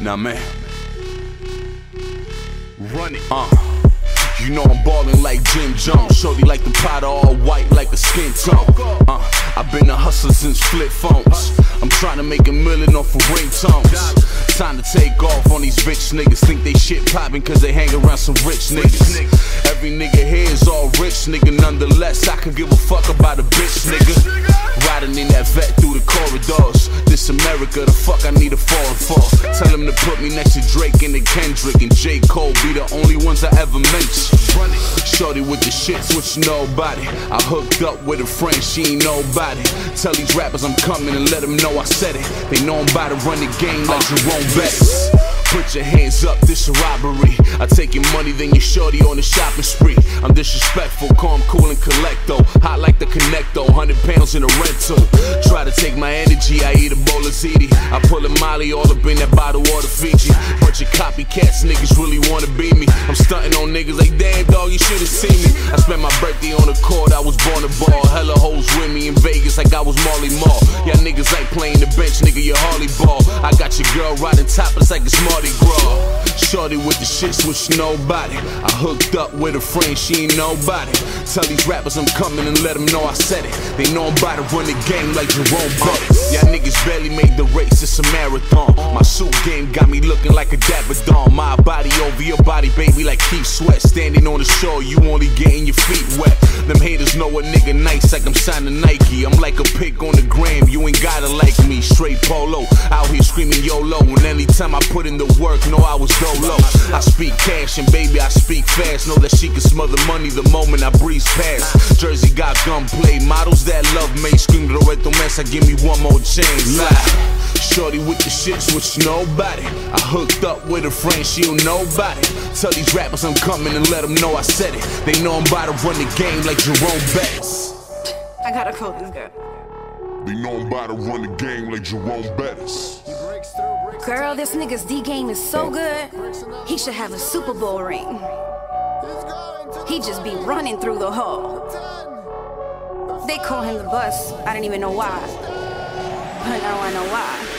Now, man, Run it. uh. You know I'm ballin' like Jim Jones. Shorty like the powder all white like a skin tone. Uh, I've been a hustler since flip phones. I'm trying to make a million off of ringtones. Time to take off on these rich niggas. Think they shit poppin' cause they hang around some rich niggas. Every nigga here is all rich, nigga. Nonetheless, I can give a fuck about a bitch, nigga. Riding in that Vette through the corridors. Put me next to Drake and the Kendrick and J. Cole be the only ones I ever mention. Shorty with the shit, switch nobody. I hooked up with a friend, she ain't nobody. Tell these rappers I'm coming and let them know I said it. They know I'm about to run the game like Jerome Bettis. Put your hands up, this a robbery. I take your money, then you shorty on the shopping spree. I'm disrespectful, calm, cool, and collecto. Hot like the Connecto, 100 pounds in a rental. Try to take my energy, I eat a bowl of ziti. I pull a molly all up in that bottle water Fiji. Bunch of copycats, niggas really wanna be me. I'm stunting on niggas like, damn dog, you should've seen me. I spent my birthday on the court, I was born to ball. Hella hoes with me in Vegas like I was Marley Marl. Y'all niggas like playing the bench, nigga, you Harley Ball. I got your girl riding topless like it's Mardi Gras. Shorty with the shit, switch nobody. I hooked up with a friend, she ain't nobody. Tell these rappers I'm coming and let them know I said it. They know I'm about to run the game like Jerome Bettis. Y'all niggas barely made the race, it's a marathon. My suit game got me looking like a dapper dawn. My body over your body, baby, like Keith Sweat. Standing on the shore, you only getting your feet wet. Them haters know a nigga nice like I'm signing Nike. I'm like a pic on the gram, you ain't gotta like me. Straight polo, out here screaming YOLO. And anytime I put in the work, know I was dolo. I speak cash and baby, I speak fast. Know that she can smother money the moment I breeze past. Jersey got gunplay, models that love me. Scream Roberto Mesa, give me one more chance. Lie. Shorty with the shit, switch nobody. I hooked up with a friend, she don't nobody. Tell these rappers I'm coming and let them know I said it. They know I'm about to run the game like Jerome Bettis. I gotta call this girl. They know I'm about to run the game like Jerome Bettis. Girl, this nigga's D game is so good. He should have a Super Bowl ring. He just be running through the hall. They call him the bus. I didn't even know why. But now I know why.